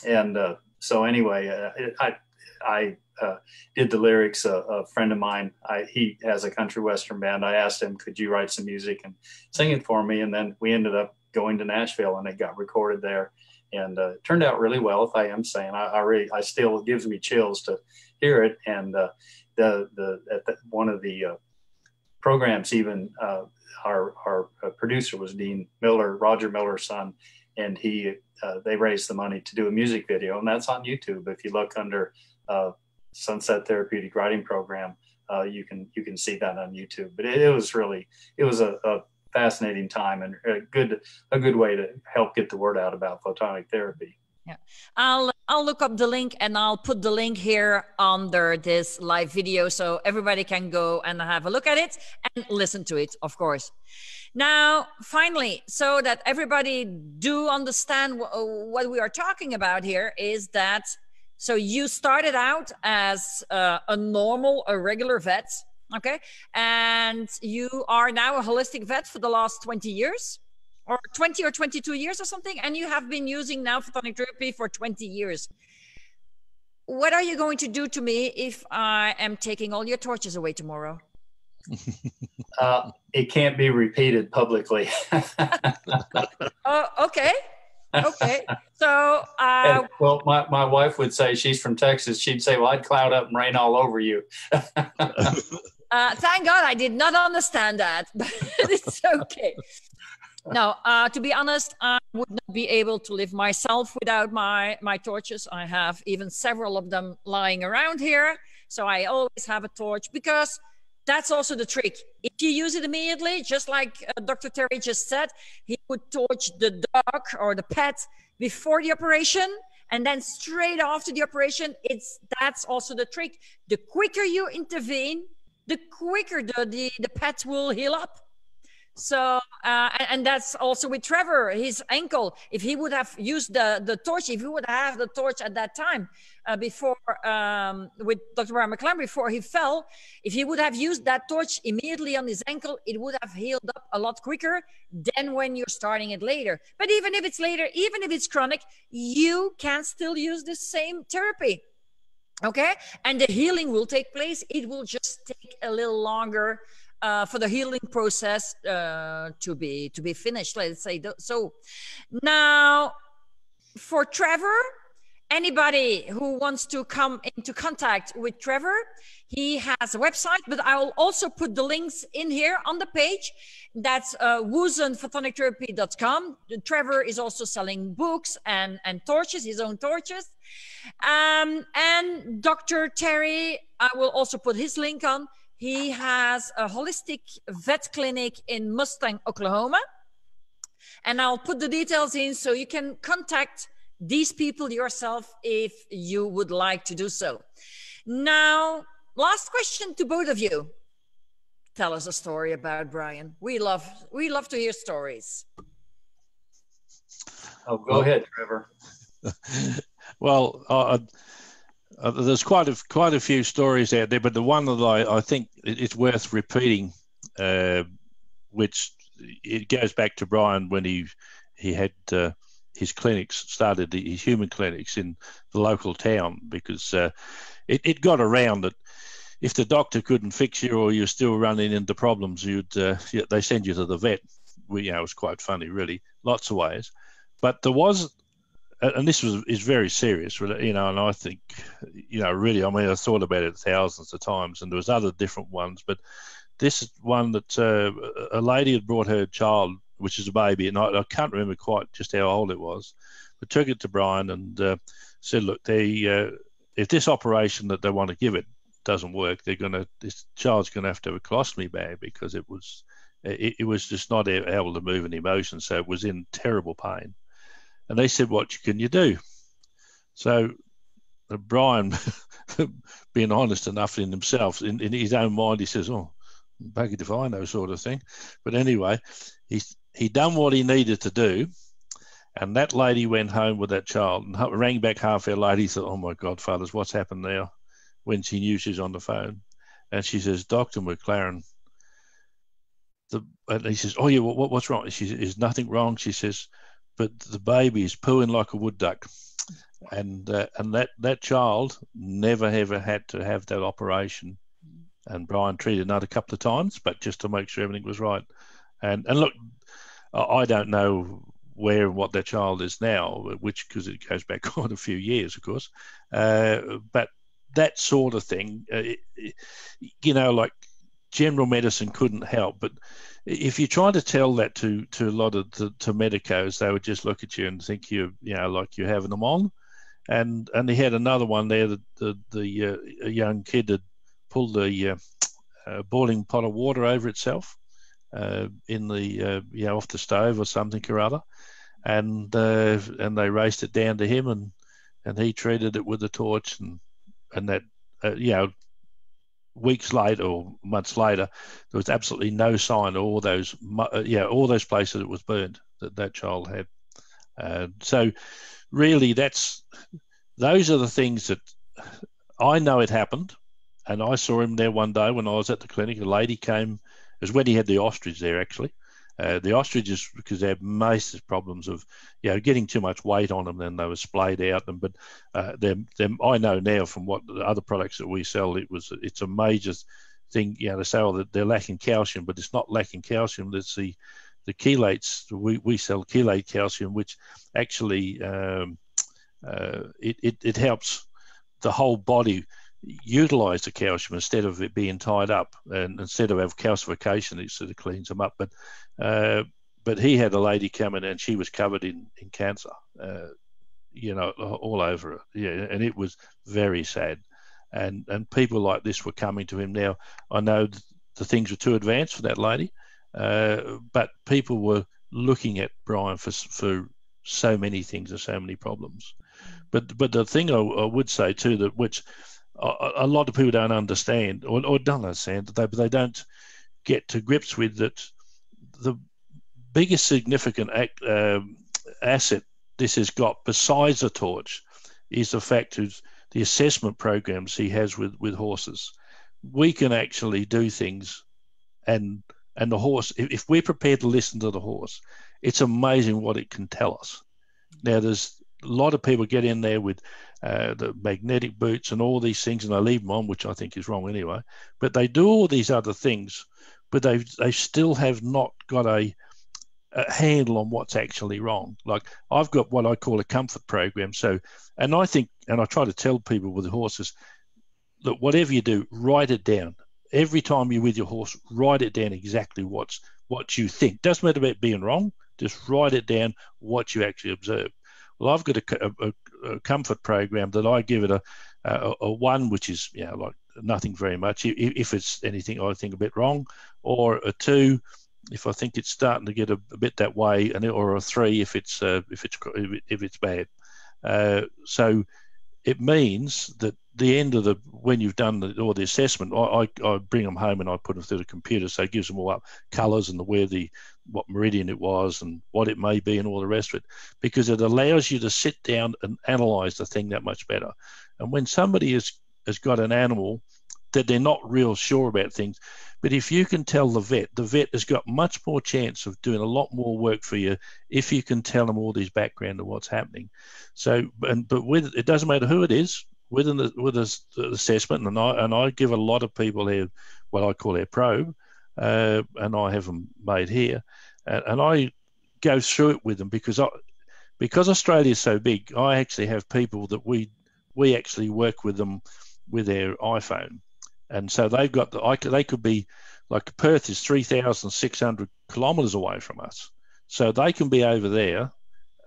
and uh, so anyway, uh, I, I uh, did the lyrics. Uh, a friend of mine, I, he has a country western band. I asked him, could you write some music and sing it for me? And then we ended up going to Nashville and it got recorded there. And uh, it turned out really well, if I am saying, I, I really, I still, gives me chills to hear it. And the, the, the, one of the programs even uh, our our uh, producer was Dean Miller, Roger Miller's son, and he uh, they raised the money to do a music video, and that's on YouTube. If you look under uh, Sunset Therapeutic Riding Program, uh, you can you can see that on YouTube. But it, it was really it was a, a, fascinating time and a good a good way to help get the word out about photonic therapy. Yeah, I'll I'll look up the link and I'll put the link here under this live video so everybody can go and have a look at it and listen to it, of course. Now, finally, so that everybody do understand what we are talking about here is that so you started out as uh, a normal, a regular vet, okay, and you are now a holistic vet for the last 20 years or 20 or 22 years or something, and you have been using now photonic therapy for 20 years. What are you going to do to me if I am taking all your torches away tomorrow? <laughs> uh, it can't be repeated publicly. <laughs> oh, okay. Okay. So, uh, and, well, my, my wife would say she's from Texas. She'd say, Well, I'd cloud up and rain all over you. <laughs> uh, thank God I did not understand that, but it's okay no, uh, to be honest, I would not be able to live myself without my my torches. I have even several of them lying around here, so I always have a torch because That's also the trick. If you use it immediately, just like uh, Dr. Terry just said, he would torch the dog or the pet before the operation and then straight after the operation. It's that's also the trick. The quicker you intervene, the quicker the, the, the pet will heal up. So, uh, and that's also with Trevor, his ankle. If he would have used the, the torch, if he would have the torch at that time uh, before, um, with Dr. Brian McLaren, before he fell, if he would have used that torch immediately on his ankle, it would have healed up a lot quicker than when you're starting it later. But even if it's later, even if it's chronic, you can still use the same therapy. Okay. And the healing will take place. It will just take a little longer uh, for the healing process uh, to be to be finished. Let's say so. Now, for Trevor, anybody who wants to come into contact with Trevor, he has a website, but I will also put the links in here on the page. That's uh, Trevor is also selling books and, and torches, his own torches. Um, and Dr. Terry, I will also put his link on. He has a holistic vet clinic in Mustang, Oklahoma. And I'll put the details in so you can contact these people yourself if you would like to do so. Now, last question to both of you. Tell us a story about Brian. We love we love to hear stories. Oh, go well, ahead, Trevor. <laughs> well, uh, uh, there's quite a quite a few stories out there, but the one that I, I think it's worth repeating, uh, which it goes back to Brian when he he had uh, his clinics started his human clinics in the local town because uh, it, it got around that if the doctor couldn't fix you or you're still running into problems, you'd uh, they send you to the vet. We, you know, it was quite funny, really, lots of ways. But there was and this was is very serious, you know. And I think, you know, really, I mean, I thought about it thousands of times, and there was other different ones, but this is one that uh, a lady had brought her child, which is a baby, and I, I, can't remember quite just how old it was, but took it to Brian and uh, said, "Look, they uh, if this operation that they want to give it doesn't work, they're going to this child's going to have to have a colostomy bag because it was." It, it was just not able to move an emotion, so it was in terrible pain. And they said, What can you do? So uh, Brian, <laughs> being honest enough in himself, in, in his own mind, he says, Oh, buggered if I know, sort of thing. But anyway, he, he done what he needed to do. And that lady went home with that child and rang back half hour later. He thought, Oh my God, fathers, what's happened now? When she knew she's on the phone. And she says, Dr. McLaren, the, and he says, Oh, yeah, what, what's wrong? She says, Is nothing wrong? She says, but the baby is pooing like a wood duck, and uh, and that that child never ever had to have that operation. And Brian treated another couple of times, but just to make sure everything was right. And and look, I don't know where and what that child is now, which because it goes back <laughs> quite a few years, of course. Uh, but that sort of thing, uh, you know, like general medicine couldn't help, but if you try to tell that to to a lot of to, to medicos, they would just look at you and think you you know like you're having them on. And and he had another one there that the the uh, young kid had pulled the uh, uh, boiling pot of water over itself uh, in the uh, you know off the stove or something or other, and uh, and they raced it down to him and and he treated it with a torch and and that you know weeks later or months later, there was absolutely no sign of all those, uh, yeah, all those places it was burned that that child had. Uh, so, really, that's those are the things that I know it happened, and I saw him there one day when I was at the clinic. A lady came, it was when he had the ostrich there actually, uh, the ostriches, because they have massive problems of, you know, getting too much weight on them, then they were splayed out. Them, but uh, them, them, I know now from what the other products that we sell, it was, it's a major thing. You know, they say, oh, that they're lacking calcium, but it's not lacking calcium. It's the the chelates. We we sell chelate calcium, which actually um, uh, it, it it helps the whole body utilize the calcium instead of it being tied up and instead of have calcification it sort of cleans them up but uh, but he had a lady come in and she was covered in in cancer uh, you know all over it yeah and it was very sad and and people like this were coming to him now i know the things were too advanced for that lady. Uh, but people were looking at Brian for for so many things and so many problems. But but the thing I, I would say too that which a, lot of people don't understand or, or don't understand they they don't get to grips with that the biggest significant act, um, asset this has got besides the torch is the fact of the assessment programs he has with with horses. We can actually do things and and the horse, if we're prepared to listen to the horse, it's amazing what it can tell us. Now, there's a lot of people get in there with uh, the magnetic boots and all these things, and they leave them on, which I think is wrong anyway. But they do all these other things, but they they still have not got a, a handle on what's actually wrong. Like I've got what I call a comfort program. So, and I think, and I try to tell people with the horses that whatever you do, write it down every time you're with your horse, write it down exactly what's what you think. Doesn't matter about being wrong. Just write it down what you actually observe. Well, I've got a, a, a comfort program that I give it a, a, a one, which is know like nothing very much. If, if, it's anything I think a bit wrong, or a two, if I think it's starting to get a, bit that way, and or a three if it's uh, if it's if it's bad. Uh, so it means that the end of the when you've done the, or the assessment, I, I, I, bring them home and I put them through the computer, so it gives them all up colours and the where the what meridian it was and what it may be and all the rest of it, because it allows you to sit down and analyse the thing that much better. And when somebody has has got an animal that they're not real sure about things, but if you can tell the vet, the vet has got much more chance of doing a lot more work for you if you can tell them all this background of what's happening. So, and but with it doesn't matter who it is within the with the assessment, and I and I give a lot of people their what I call their probe, uh, and I have them made here, and, and I go through it with them because I because Australia is so big. I actually have people that we we actually work with them with their iPhone, and so they've got the I they could be like Perth is three thousand six hundred kilometres away from us, so they can be over there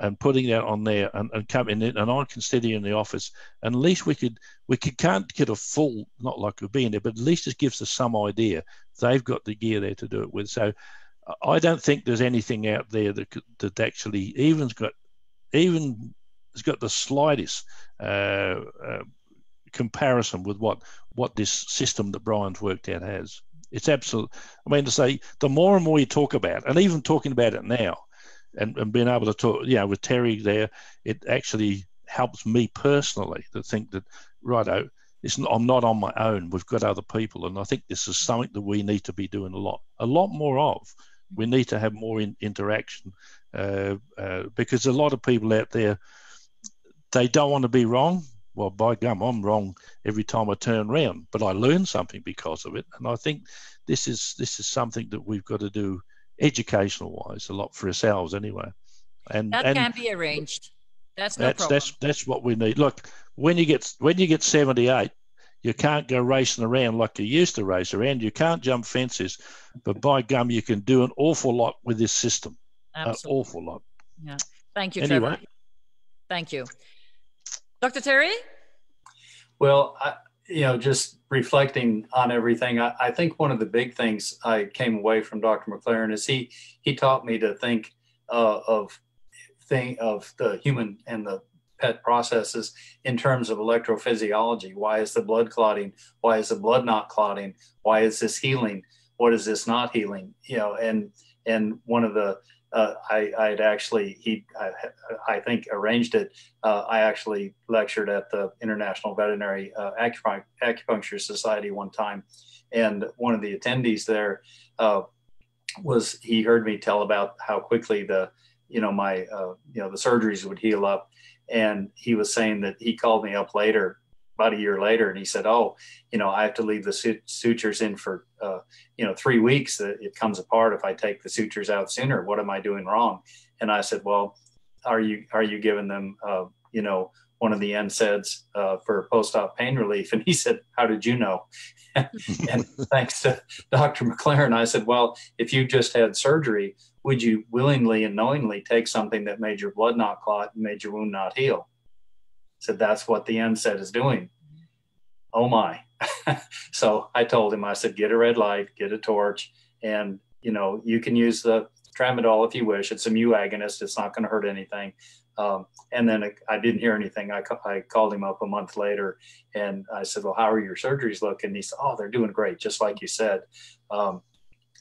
and putting that on there and, and coming in and I can steady in the office and at least we could we could, can't get a full not like we're being there but at least it gives us some idea they've got the gear there to do it with so I don't think there's anything out there that that actually even's got even has got the slightest uh, uh, comparison with what what this system that Brian's worked out has. It's absolute. I mean, to say the more and more you talk about, and even talking about it now, and, and being able to talk, you know, with Terry there, it actually helps me personally to think that, righto, it's not, I'm not on my own. We've got other people, and I think this is something that we need to be doing a lot, a lot more of. We need to have more in, interaction uh, uh, because a lot of people out there, they don't want to be wrong. Well, by gum, I'm wrong every time I turn around, but I learn something because of it, and I think this is this is something that we've got to do educational wise, a lot for ourselves anyway. And that and can be arranged. That's no that's, problem. That's that's what we need. Look, when you get when you get seventy eight, you can't go racing around like you used to race around. You can't jump fences, but by gum, you can do an awful lot with this system. Absolutely. An awful lot. Yeah. Thank you, anyway. Trevor. Thank you, Dr. Terry. Well, I, you know, just reflecting on everything, I, I, think one of the big things I came away from Dr. McLaren is he he taught me to think uh, of thing of the human and the pet processes in terms of electrophysiology. Why is the blood clotting? Why is the blood not clotting? Why is this healing? What is this not healing? You know, and and one of the uh, I, had actually he I, I think arranged it. Uh, I actually lectured at the International Veterinary uh, Acupuncture Society one time, and one of the attendees there uh, was he heard me tell about how quickly the you know my uh, you know the surgeries would heal up, and he was saying that he called me up later about a year later and he said oh you know i have to leave the sutures in for uh, you know three weeks it comes apart if i take the sutures out sooner what am i doing wrong and i said well are you are you giving them uh, you know one of the NSAIDs uh, for post-op pain relief. And he said, how did you know? <laughs> and thanks to Dr. McLaren, I said, well, if you just had surgery, would you willingly and knowingly take something that made your blood not clot and made your wound not heal? Said that's what the NSAID is doing. oh my. <laughs> so I told him, I said, get a red light, get a torch, and you know, you can use the tramadol if you wish. It's a mu agonist. It's not going to hurt anything. Um, and then I didn't hear anything. I, I called him up a month later and I said, well, how are your surgeries looking? he said, oh, they're doing great. Just like you said. Um,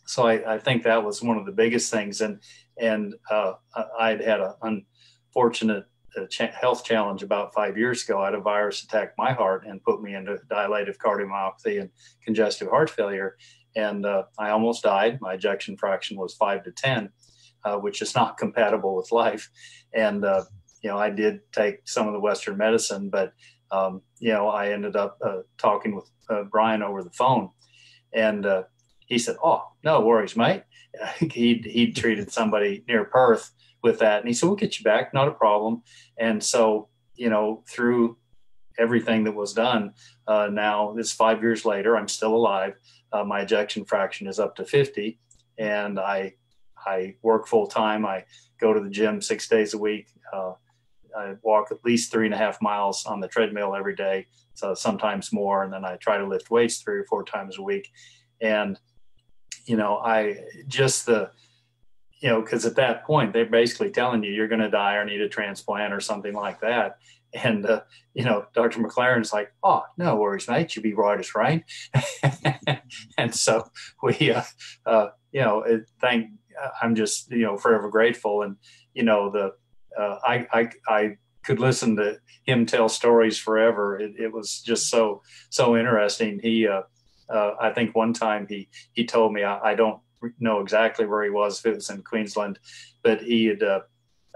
so I, I, think that was one of the biggest things. And, and uh, I'd had an unfortunate uh, health challenge about five years ago. I had a virus attack my heart and put me into dilative cardiomyopathy and congestive heart failure. And uh, I almost died. My ejection fraction was five to 10, uh, which is not <laughs> compatible with life. And, uh, you know, I did take some of the Western medicine, but, um, you know, I ended up uh, talking with uh, Brian over the phone. And he said, Oh, no worries, mate. <laughs> he'd, he'd treated somebody near Perth with that. And he said, We'll get you back, not a problem. And so, you know, through everything that was done, uh, now it's five years later, I'm still alive. Uh, my ejection fraction is up to 50, and I I work full time. I go to the gym six days a week. Uh, I walk at least three and a half miles on the treadmill every day, so sometimes more, and then I try to lift weights three or four times a week. And you know, I just the you know, because at that point they're basically telling you you're going to die or need a transplant or something like that. And uh, you know, Dr. McLaren's like, "Oh, no worries, mate. you'll be right as rain." <laughs> and so we, uh, uh, you know, thank. I'm just you know forever grateful, and you know the uh, I I I could listen to him tell stories forever. It, it was just so so interesting. He, uh, uh, I think one time he he told me I, I don't know exactly where he was, if it was in Queensland, but he had uh,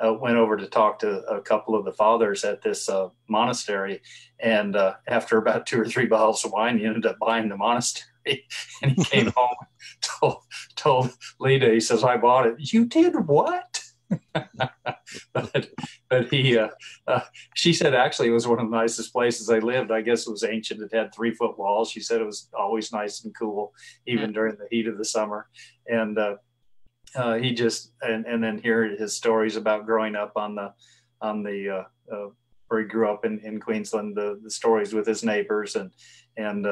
uh, went over to talk to a couple of the fathers at this uh, monastery. And uh, after about two or three bottles of wine, he ended up buying the monastery. <laughs> and he came <laughs> home, told, told Lita, he says, I bought it. You did what? <laughs> but but he uh, uh, she said actually it was one of the nicest places they lived. I guess it was ancient. It had three foot walls. She said it was always nice and cool, even yeah. during the heat of the summer. And uh, uh, he just and and then hear his stories about growing up on the on the uh, uh, where he grew up in in Queensland. The the stories with his neighbors and and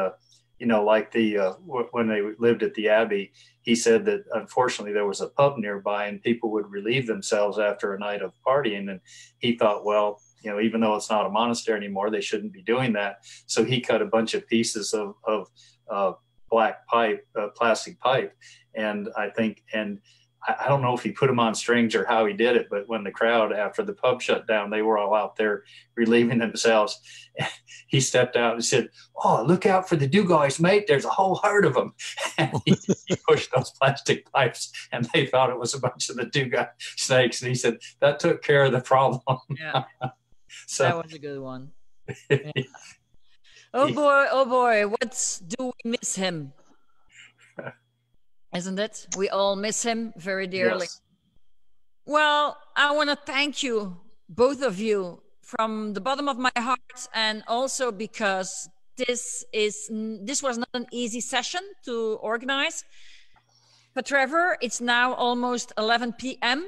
you know, like the uh, w- when they lived at the Abbey, he said that unfortunately there was a pub nearby and people would relieve themselves after a night of partying. And he thought, well, you know, even though it's not a monastery anymore, they shouldn't be doing that. So he cut a bunch of pieces of, of uh, black pipe, uh, plastic pipe, and I think and I don't know if he put them on strings or how he did it, but when the crowd after the pub shut down, they were all out there relieving themselves. <laughs> he stepped out and said, "Oh, look out for the dugougs, mate! There's a whole herd of them." <laughs> And he, he, <laughs> pushed those plastic pipes, and they thought it was a bunch of the dugong snakes. And he said that took care of the problem. Yeah, so that was a good one. Yeah. oh boy! Oh boy! What do we miss him? Isn't it? We all miss him very dearly. Yes. Well, I want to thank you, both of you, from the bottom of my heart, and also because this is this was not an easy session to organize. But Trevor, it's now almost 11 p.m.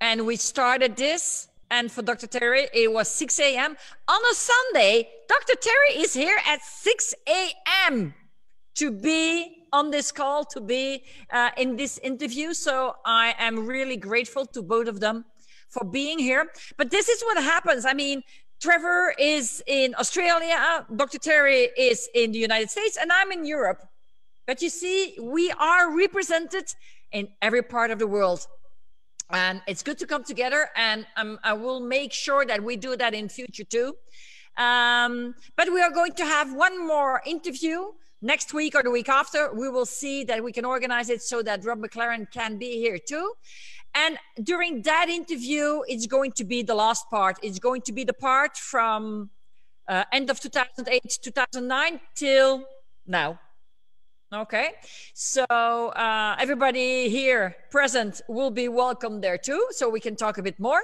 and we started this. And for Dr. Terry, it was 6 a.m. On a Sunday, Dr. Terry is here at 6 a.m. to be on this call to be uh, in this interview. So I am really grateful to both of them for being here. But this is what happens. I mean, Trevor is in Australia, Dr. Terry is in the United States, and I'm in Europe. But you see, we are represented in every part of the world. And it's good to come together, and um, I will make sure that we do that in future too. Um, but we are going to have one more interview next week or the week after, we will see that we can organize it so that Rob McLaren can be here too. And during that interview, it's going to be the last part. It's going to be the part from uh, end of 2008, 2009 till now. Okay, so uh, everybody here present will be welcome there too, so we can talk a bit more.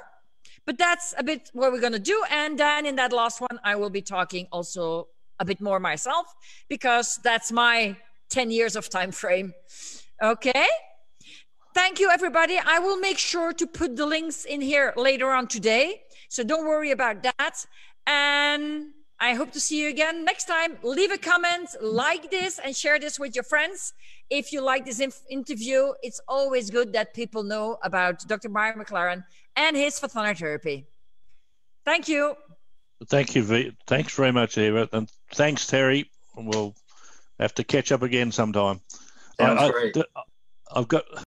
But that's a bit what we're going to do. And then in that last one, I will be talking also a bit more myself because that's my 10 years of time frame. Okay. Thank you, everybody. I will make sure to put the links in here later on today. So don't worry about that. And I hope to see you again next time. Leave a comment, like this, and share this with your friends. If you like this interview, it's always good that people know about Dr. Brian McLaren and his therapy. Thank you. Thank you. Thanks very much, Eva. And thanks, Terry. We'll have to catch up again sometime. Sounds I, great. I, I've got